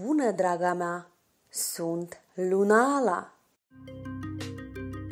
Bună, draga mea! Sunt Lunala!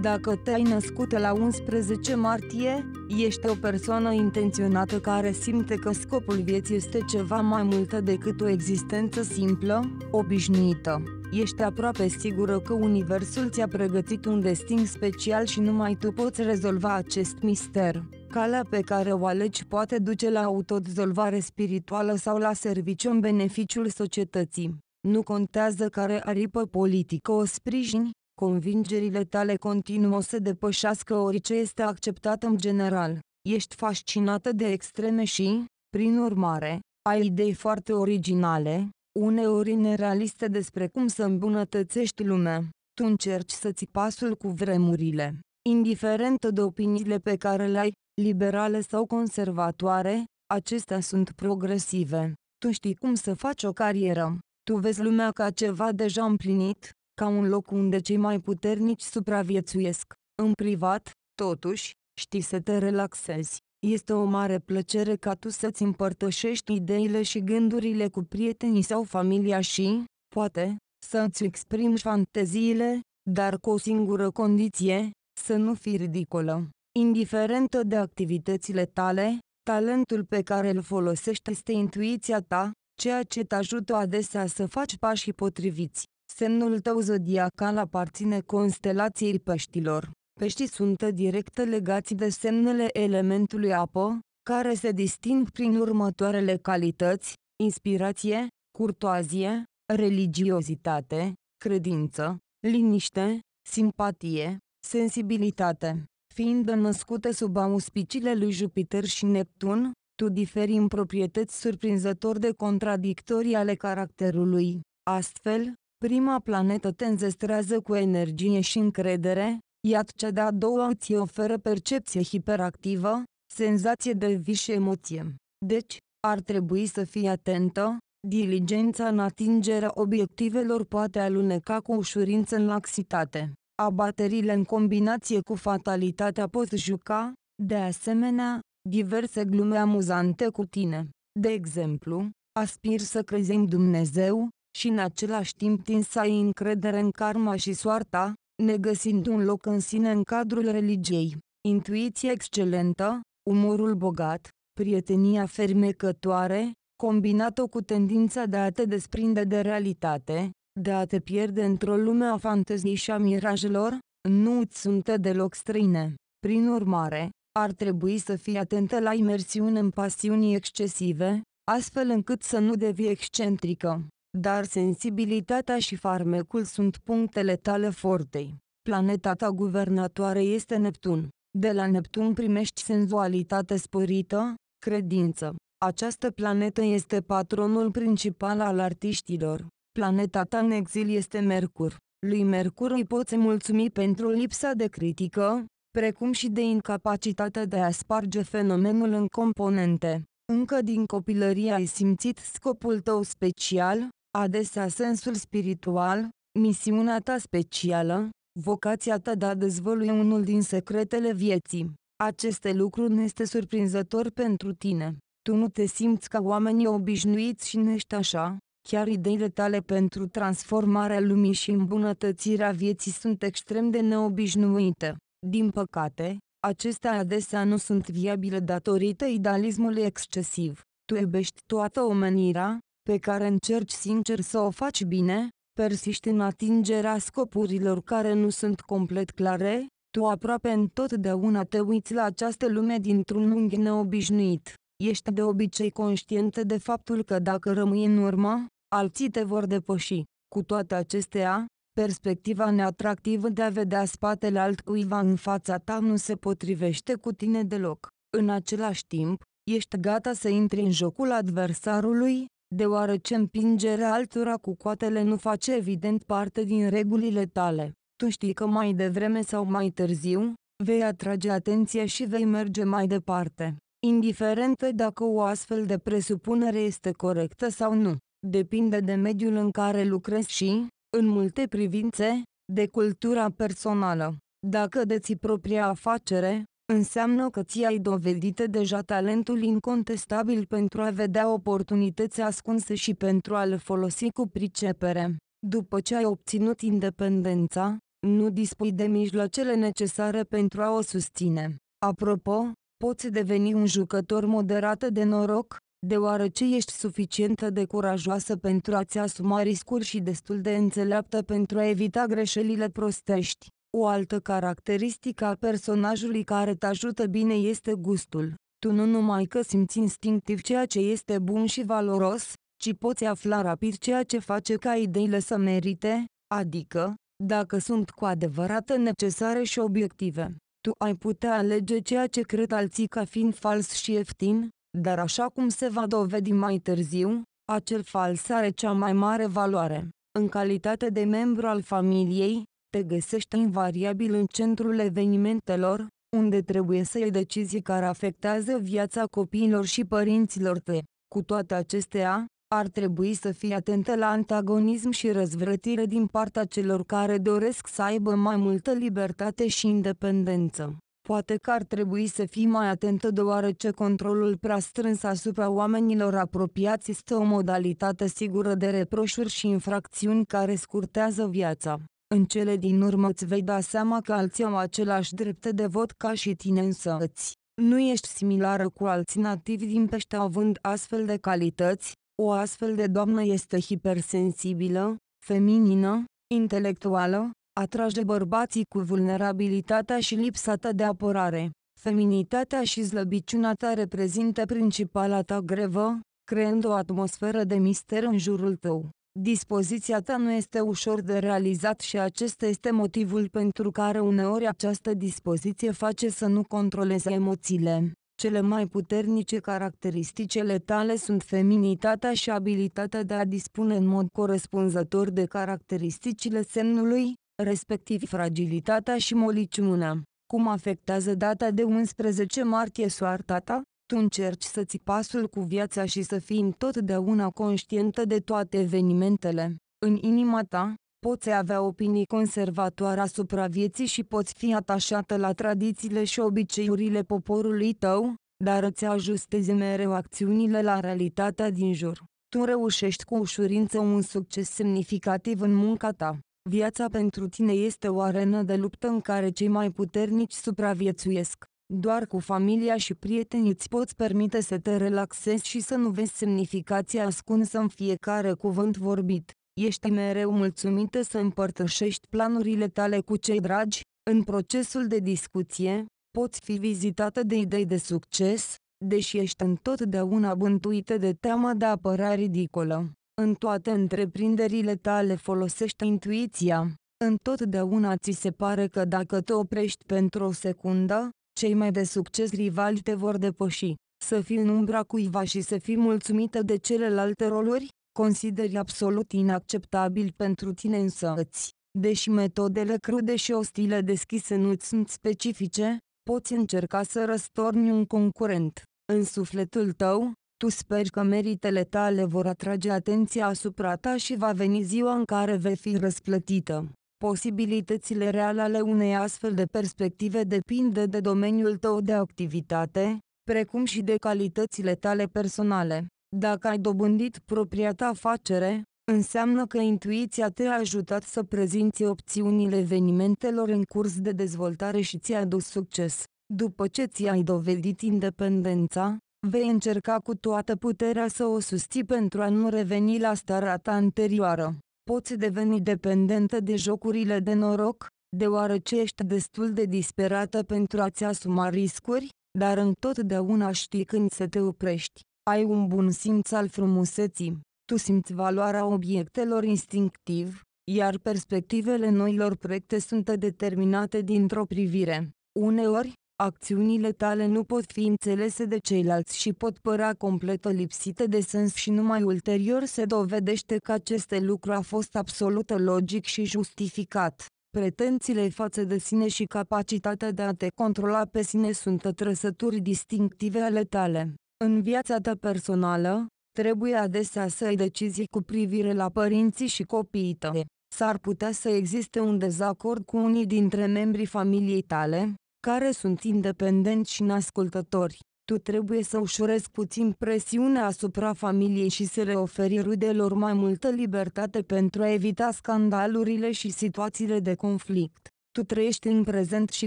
Dacă te-ai născut la 11 martie, ești o persoană intenționată care simte că scopul vieții este ceva mai mult decât o existență simplă, obișnuită. Ești aproape sigură că Universul ți-a pregătit un destin special și numai tu poți rezolva acest mister. Calea pe care o alegi poate duce la autodezolvare spirituală sau la serviciu în beneficiul societății. Nu contează care aripă politică o sprijini, convingerile tale continuă să depășească orice este acceptat în general. Ești fascinată de extreme și, prin urmare, ai idei foarte originale, uneori nerealiste despre cum să îmbunătățești lumea. Tu încerci să ți pasul cu vremurile. Indiferent de opiniile pe care le ai, liberale sau conservatoare, acestea sunt progresive. Tu știi cum să faci o carieră. Tu vezi lumea ca ceva deja împlinit, ca un loc unde cei mai puternici supraviețuiesc. În privat, totuși, știi să te relaxezi. Este o mare plăcere ca tu să-ți împărtășești ideile și gândurile cu prietenii sau familia și, poate, să-ți exprimi fanteziile, dar cu o singură condiție, să nu fii ridicolă. Indiferentă de activitățile tale, talentul pe care îl folosești este intuiția ta, ceea ce te ajută adesea să faci pașii potriviți. Semnul tău zodiacal aparține constelației peștilor. Peștii sunt direct legați de semnele elementului apă, care se disting prin următoarele calități, inspirație, curtoazie, religiozitate, credință, liniște, simpatie, sensibilitate. Fiind născute sub auspiciile lui Jupiter și Neptun, tu diferi în proprietăți surprinzător de contradictorii ale caracterului. Astfel, prima planetă te înzestrează cu energie și încredere, iar cea de-a doua îți oferă percepție hiperactivă, senzație de vis și emoție. Deci, ar trebui să fii atentă, diligența în atingerea obiectivelor poate aluneca cu ușurință în laxitate. Abaterile în combinație cu fatalitatea pot juca, de asemenea, diverse glume amuzante cu tine. De exemplu, aspir să crezi în Dumnezeu, și în același timp tin să ai încredere în karma și soarta, negăsind un loc în sine în cadrul religiei. Intuiție excelentă, umorul bogat, prietenia fermecătoare, combinată cu tendința de a te desprinde de realitate, de a te pierde într-o lume a fanteziei și a mirajelor, nu îți sunt deloc străine. Prin urmare, ar trebui să fii atentă la imersiune în pasiuni excesive, astfel încât să nu devii excentrică. Dar sensibilitatea și farmecul sunt punctele tale fortei. Planeta ta guvernatoare este Neptun. De la Neptun primești senzualitate sporită, credință. Această planetă este patronul principal al artiștilor. Planeta ta în exil este Mercur. Lui Mercur îi poți mulțumi pentru lipsa de critică, precum și de incapacitatea de a sparge fenomenul în componente. Încă din copilărie ai simțit scopul tău special, adesea sensul spiritual, misiunea ta specială, vocația ta de a dezvălui unul din secretele vieții. Aceste lucruri nu este surprinzător pentru tine. Tu nu te simți ca oamenii obișnuiți și nu ești așa, chiar ideile tale pentru transformarea lumii și îmbunătățirea vieții sunt extrem de neobișnuite. Din păcate, acestea adesea nu sunt viabile datorită idealismului excesiv. Tu iubești toată omenirea, pe care încerci sincer să o faci bine, persiști în atingerea scopurilor care nu sunt complet clare, tu aproape întotdeauna te uiți la această lume dintr-un unghi neobișnuit. Ești de obicei conștientă de faptul că dacă rămâi în urmă, alții te vor depăși. Cu toate acestea, perspectiva neatractivă de a vedea spatele altcuiva în fața ta nu se potrivește cu tine deloc. În același timp, ești gata să intri în jocul adversarului, deoarece împingerea altora cu coatele nu face evident parte din regulile tale. Tu știi că mai devreme sau mai târziu, vei atrage atenția și vei merge mai departe. Indiferent dacă o astfel de presupunere este corectă sau nu, depinde de mediul în care lucrezi și, în multe privințe, de cultura personală. Dacă deții propria afacere, înseamnă că ți-ai dovedit deja talentul incontestabil pentru a vedea oportunități ascunse și pentru a le folosi cu pricepere. După ce ai obținut independența, nu dispui de mijloacele necesare pentru a o susține. Apropo, poți deveni un jucător moderat de noroc, deoarece ești suficientă de curajoasă pentru a-ți asuma riscuri și destul de înțeleaptă pentru a evita greșelile prostești. O altă caracteristică a personajului care te ajută bine este gustul. Tu nu numai că simți instinctiv ceea ce este bun și valoros, ci poți afla rapid ceea ce face ca ideile să merite, adică, dacă sunt cu adevărat necesare și obiective. Tu ai putea alege ceea ce cred alții ca fiind fals și ieftin, dar așa cum se va dovedi mai târziu, acel fals are cea mai mare valoare. În calitate de membru al familiei, te găsești invariabil în centrul evenimentelor, unde trebuie să iei decizii care afectează viața copiilor și părinților tăi. Cu toate acestea, ar trebui să fii atentă la antagonism și răzvrătire din partea celor care doresc să aibă mai multă libertate și independență. Poate că ar trebui să fii mai atentă deoarece controlul prea strâns asupra oamenilor apropiați este o modalitate sigură de reproșuri și infracțiuni care scurtează viața. În cele din urmă îți vei da seama că alții au același drepte de vot ca și tine însăți. Nu ești similară cu alții nativi din pește având astfel de calități, o astfel de doamnă este hipersensibilă, feminină, intelectuală, atrage bărbații cu vulnerabilitatea și lipsa ta de apărare. Feminitatea și slăbiciunea ta reprezintă principala ta grevă, creând o atmosferă de mister în jurul tău. Dispoziția ta nu este ușor de realizat și acesta este motivul pentru care uneori această dispoziție face să nu controlezi emoțiile. Cele mai puternice caracteristicele tale sunt feminitatea și abilitatea de a dispune în mod corespunzător de caracteristicile semnului, respectiv fragilitatea și moliciunea. Cum afectează data de 11 martie soarta ta? Tu încerci să ți pasul cu viața și să fii întotdeauna conștientă de toate evenimentele. În inima ta, poți avea opinii conservatoare asupra vieții și poți fi atașată la tradițiile și obiceiurile poporului tău, dar îți ajustezi mereu acțiunile la realitatea din jur. Tu reușești cu ușurință un succes semnificativ în munca ta. Viața pentru tine este o arenă de luptă în care cei mai puternici supraviețuiesc. Doar cu familia și prietenii îți poți permite să te relaxezi și să nu vezi semnificația ascunsă în fiecare cuvânt vorbit. Ești mereu mulțumită să împărtășești planurile tale cu cei dragi, în procesul de discuție, poți fi vizitată de idei de succes, deși ești întotdeauna bântuită de teama de a părea ridicolă. În toate întreprinderile tale folosește intuiția. Întotdeauna ți se pare că dacă te oprești pentru o secundă, cei mai de succes rivali te vor depăși. Să fii în umbra cuiva și să fii mulțumită de celelalte roluri, consideri absolut inacceptabil pentru tine însăți. Deși metodele crude și ostile deschise nu sunt specifice, poți încerca să răstorni un concurent. În sufletul tău, tu speri că meritele tale vor atrage atenția asupra ta și va veni ziua în care vei fi răsplătită. Posibilitățile reale ale unei astfel de perspective depind de domeniul tău de activitate, precum și de calitățile tale personale. Dacă ai dobândit propria ta afacere, înseamnă că intuiția te-a ajutat să prezinți opțiunile evenimentelor în curs de dezvoltare și ți-a adus succes. După ce ți-ai dovedit independența, vei încerca cu toată puterea să o susții pentru a nu reveni la starea ta anterioară. Poți deveni dependentă de jocurile de noroc, deoarece ești destul de disperată pentru a-ți asuma riscuri, dar întotdeauna știi când să te oprești. Ai un bun simț al frumuseții. Tu simți valoarea obiectelor instinctiv, iar perspectivele noilor proiecte sunt determinate dintr-o privire. Uneori, acțiunile tale nu pot fi înțelese de ceilalți și pot părea complet lipsite de sens și numai ulterior se dovedește că aceste lucru a fost absolut logic și justificat. Pretențiile față de sine și capacitatea de a te controla pe sine sunt trăsături distinctive ale tale. În viața ta personală, trebuie adesea să ai decizii cu privire la părinții și copiii tăi. S-ar putea să existe un dezacord cu unii dintre membrii familiei tale, care sunt independenți și neascultători. Tu trebuie să ușurezi puțin presiunea asupra familiei și să le oferi rudelor mai multă libertate pentru a evita scandalurile și situațiile de conflict. Tu trăiești în prezent și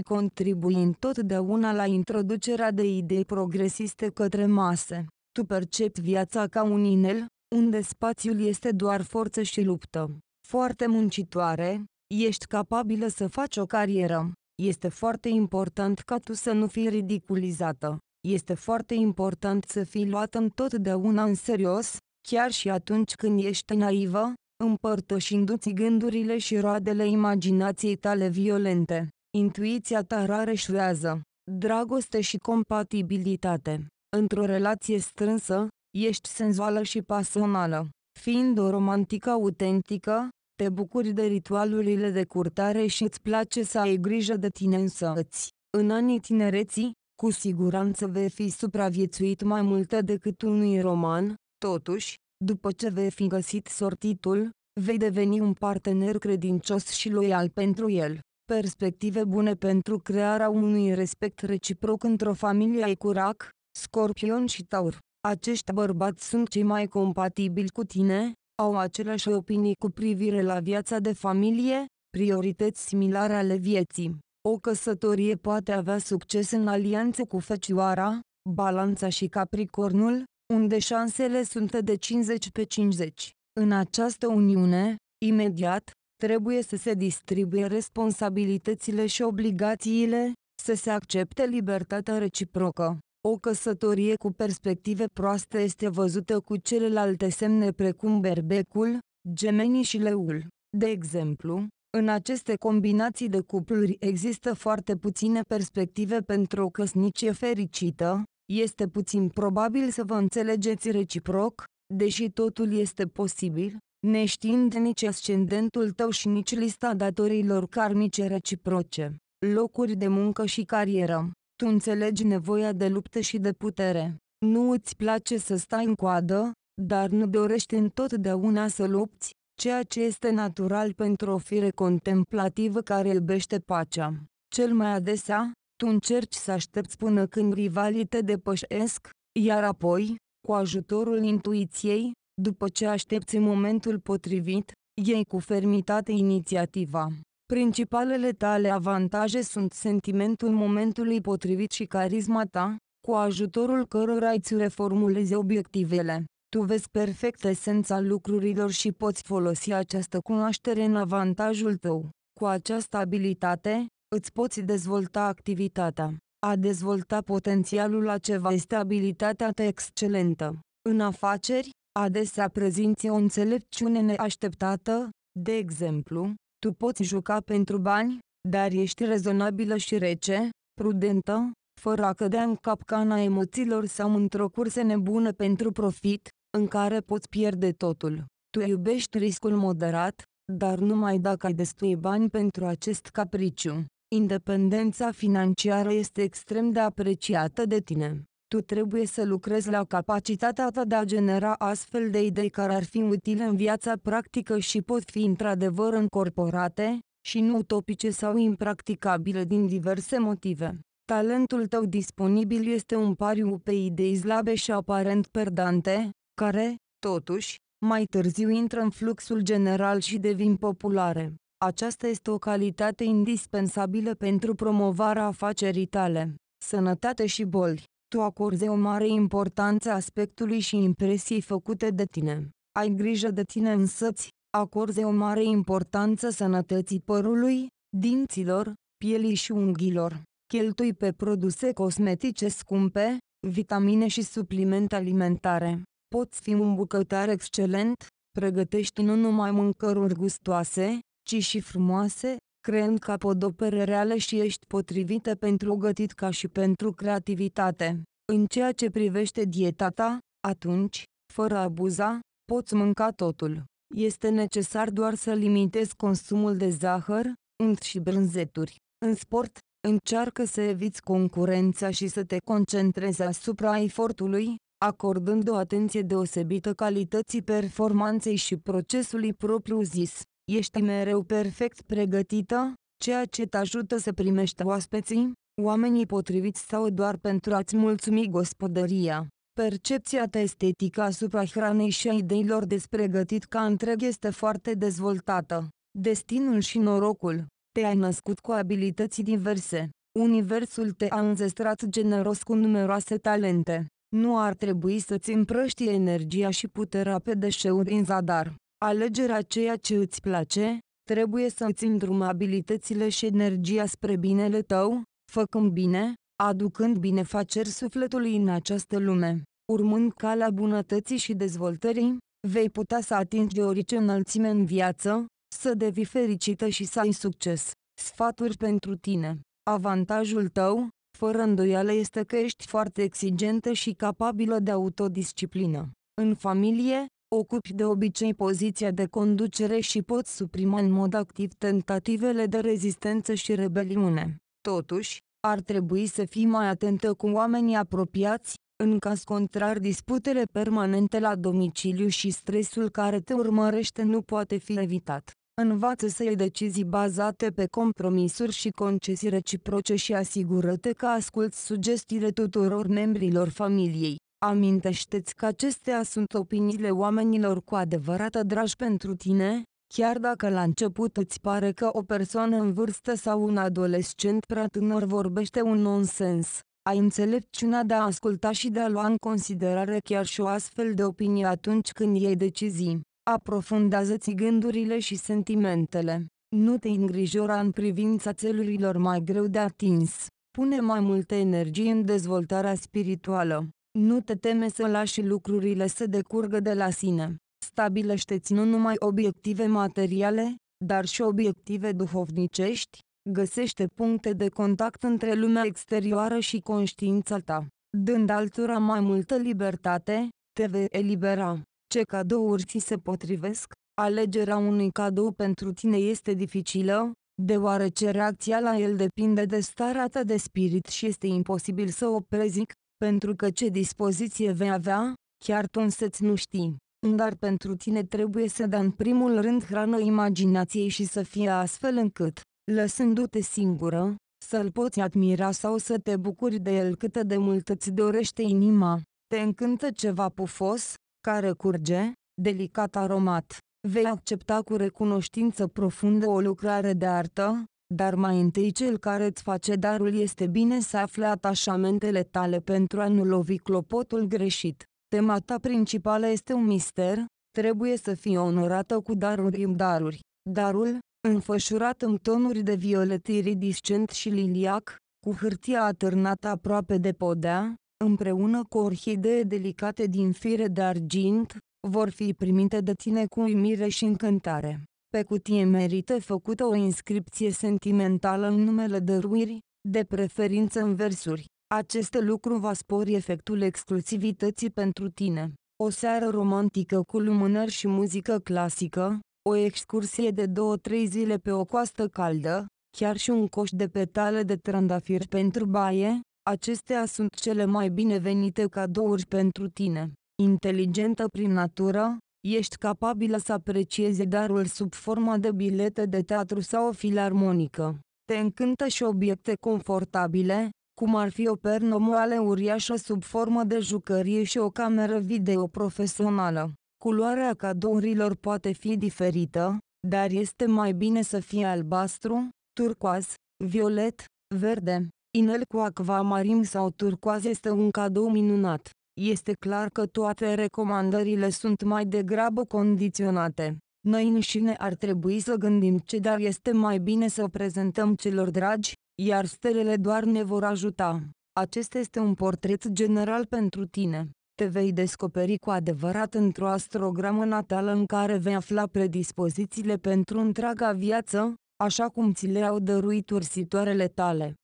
contribui întotdeauna la introducerea de idei progresiste către mase. Tu percepi viața ca un inel, unde spațiul este doar forță și luptă. Foarte muncitoare, ești capabilă să faci o carieră. Este foarte important ca tu să nu fii ridiculizată. Este foarte important să fii luată întotdeauna în serios, chiar și atunci când ești naivă, împărtășindu-ți gândurile și roadele imaginației tale violente. Intuiția ta rareșuează, dragoste și compatibilitate. Într-o relație strânsă, ești senzuală și pasională. Fiind o romantică autentică, te bucuri de ritualurile de curtare și îți place să ai grijă de tine însăți. În anii tinereții, cu siguranță vei fi supraviețuit mai multe decât unui roman, totuși, după ce vei fi găsit sortitul, vei deveni un partener credincios și loial pentru el. Perspective bune pentru crearea unui respect reciproc într-o familie ai curac, scorpion și taur. Acești bărbați sunt cei mai compatibili cu tine, au aceleași opinii cu privire la viața de familie, priorități similare ale vieții. O căsătorie poate avea succes în alianțe cu Fecioara, Balanța și Capricornul, unde șansele sunt de 50 pe 50. În această uniune, imediat, trebuie să se distribuie responsabilitățile și obligațiile, să se accepte libertatea reciprocă. O căsătorie cu perspective proaste este văzută cu celelalte semne precum berbecul, gemenii și leul. De exemplu, în aceste combinații de cupluri există foarte puține perspective pentru o căsnicie fericită, este puțin probabil să vă înțelegeți reciproc, deși totul este posibil, neștiind nici ascendentul tău și nici lista datorilor karmice reciproce, locuri de muncă și carieră. Tu înțelegi nevoia de luptă și de putere. Nu îți place să stai în coadă, dar nu dorești întotdeauna să lupți, ceea ce este natural pentru o fire contemplativă care iubește pacea. Cel mai adesea, tu încerci să aștepți până când rivalii te depășesc, iar apoi, cu ajutorul intuiției, după ce aștepți momentul potrivit, iei cu fermitate inițiativa. Principalele tale avantaje sunt sentimentul momentului potrivit și carisma ta, cu ajutorul cărora îți reformulezi obiectivele. Tu vezi perfect esența lucrurilor și poți folosi această cunoaștere în avantajul tău. Cu această abilitate, îți poți dezvolta activitatea. A dezvolta potențialul la ceva este abilitatea ta excelentă. În afaceri, adesea prezinți o înțelepciune neașteptată, de exemplu, tu poți juca pentru bani, dar ești rezonabilă și rece, prudentă, fără a cădea în capcana emoțiilor sau într-o cursă nebună pentru profit, în care poți pierde totul. Tu iubești riscul moderat, dar numai dacă ai destui bani pentru acest capriciu. Independența financiară este extrem de apreciată de tine. Tu trebuie să lucrezi la capacitatea ta de a genera astfel de idei care ar fi utile în viața practică și pot fi într-adevăr încorporate, și nu utopice sau impracticabile din diverse motive. Talentul tău disponibil este un pariu pe idei slabe și aparent perdante, care, totuși, mai târziu intră în fluxul general și devin populare. Aceasta este o calitate indispensabilă pentru promovarea afacerii tale. Sănătate și boli. Tu acorzi o mare importanță aspectului și impresiei făcute de tine. Ai grijă de tine însăți, acorzi o mare importanță sănătății părului, dinților, pielii și unghiilor. Cheltui pe produse cosmetice scumpe, vitamine și suplimente alimentare. Poți fi un bucătar excelent, pregătești nu numai mâncăruri gustoase, ci și frumoase, creând capodopere reale și ești potrivită pentru gătit ca și pentru creativitate. În ceea ce privește dieta ta, atunci, fără abuza, poți mânca totul. Este necesar doar să limitezi consumul de zahăr, unt și brânzeturi. În sport, încearcă să eviți concurența și să te concentrezi asupra efortului, acordând o atenție deosebită calității performanței și procesului propriu zis. Ești mereu perfect pregătită, ceea ce te ajută să primești oaspeții, Oamenii potriviți stau doar pentru a-ți mulțumi gospodăria. Percepția ta estetică asupra hranei și a ideilor despre gătit ca întreg este foarte dezvoltată. Destinul și norocul. Te-ai născut cu abilități diverse. Universul te-a înzestrat generos cu numeroase talente. Nu ar trebui să-ți împrăști energia și puterea pe deșeuri în zadar. Alegerea ceea ce îți place, trebuie să îți îndrumă abilitățile și energia spre binele tău, făcând bine, aducând binefaceri sufletului în această lume. Urmând calea bunătății și dezvoltării, vei putea să atingi orice înălțime în viață, să devii fericită și să ai succes. Sfaturi pentru tine. Avantajul tău, fără îndoială este că ești foarte exigentă și capabilă de autodisciplină. În familie, ocupi de obicei poziția de conducere și poți suprima în mod activ tentativele de rezistență și rebeliune. Totuși, ar trebui să fii mai atentă cu oamenii apropiați, în caz contrar disputele permanente la domiciliu și stresul care te urmărește nu poate fi evitat. Învață să iei decizii bazate pe compromisuri și concesii reciproce și asigură-te că asculți sugestiile tuturor membrilor familiei. Amintește-ți că acestea sunt opiniile oamenilor cu adevărat dragi pentru tine, chiar dacă la început îți pare că o persoană în vârstă sau un adolescent prea tânăr vorbește un nonsens. Ai înțelepciunea de a asculta și de a lua în considerare chiar și o astfel de opinie atunci când iei decizii. Aprofundează-ți gândurile și sentimentele. Nu te îngrijora în privința țelurilor mai greu de atins. Pune mai multă energie în dezvoltarea spirituală. Nu te teme să lași lucrurile să decurgă de la sine. Stabilește-ți nu numai obiective materiale, dar și obiective duhovnicești. Găsește puncte de contact între lumea exterioară și conștiința ta. Dând altora mai multă libertate, te vei elibera. Ce cadouri ți se potrivesc? Alegerea unui cadou pentru tine este dificilă, deoarece reacția la el depinde de starea ta de spirit și este imposibil să o prezic, pentru că ce dispoziție vei avea, chiar tu însăți nu știi. Dar pentru tine trebuie să dea în primul rând hrană imaginației și să fie astfel încât, lăsându-te singură, să-l poți admira sau să te bucuri de el cât de mult îți dorește inima. Te încântă ceva pufos, care curge, delicat aromat. Vei accepta cu recunoștință profundă o lucrare de artă, dar mai întâi cel care îți face darul este bine să afle atașamentele tale pentru a nu lovi clopotul greșit. Tema ta principală este un mister, trebuie să fie onorată cu daruri în daruri. Darul, înfășurat în tonuri de violet iridiscent și liliac, cu hârtia atârnată aproape de podea, împreună cu orhidee delicate din fire de argint, vor fi primite de tine cu uimire și încântare. Pe cutie merită făcută o inscripție sentimentală în numele dăruiri, de preferință în versuri. Acest lucru va spori efectul exclusivității pentru tine. O seară romantică cu lumânări și muzică clasică, o excursie de două-trei zile pe o coastă caldă, chiar și un coș de petale de trandafir pentru baie, Acestea sunt cele mai binevenite cadouri pentru tine. Inteligentă prin natură, ești capabilă să apreciezi darul sub forma de bilete de teatru sau o filarmonică. Te încântă și obiecte confortabile, cum ar fi o pernă moale uriașă sub formă de jucărie și o cameră video profesională. Culoarea cadourilor poate fi diferită, dar este mai bine să fie albastru, turcoaz, violet, verde, Inel cu acvamarim sau turcoaz este un cadou minunat. Este clar că toate recomandările sunt mai degrabă condiționate. Noi înșine ar trebui să gândim ce dar este mai bine să o prezentăm celor dragi, iar stelele doar ne vor ajuta. Acesta este un portret general pentru tine. Te vei descoperi cu adevărat într-o astrogramă natală în care vei afla predispozițiile pentru întreaga viață, așa cum ți le-au dăruit ursitoarele tale.